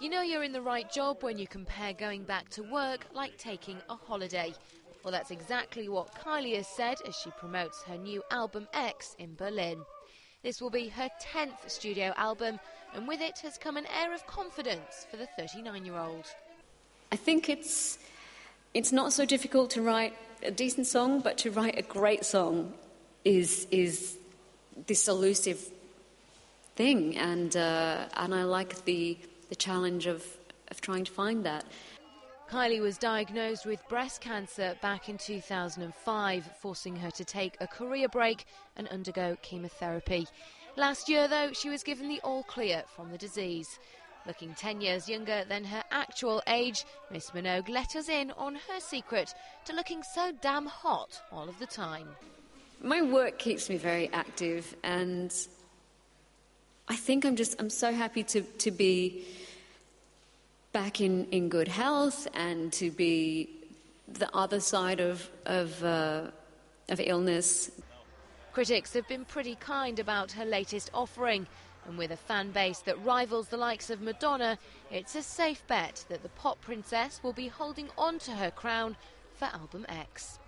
You know you're in the right job when you compare going back to work like taking a holiday. Well, that's exactly what Kylie has said as she promotes her new album X in Berlin. This will be her 10th studio album, and with it has come an air of confidence for the 39 year old. I think it's, it's not so difficult to write a decent song, but to write a great song is, is this elusive thing, and, uh, and I like the, the challenge of, of trying to find that. Kylie was diagnosed with breast cancer back in 2005, forcing her to take a career break and undergo chemotherapy. Last year, though, she was given the all clear from the disease. Looking 10 years younger than her actual age, Miss Minogue let us in on her secret to looking so damn hot all of the time. My work keeps me very active, and I think I'm just I'm so happy to, to be back in, in good health and to be the other side of, of, uh, of illness. Critics have been pretty kind about her latest offering, and with a fan base that rivals the likes of Madonna, it's a safe bet that the pop princess will be holding on to her crown for Album X.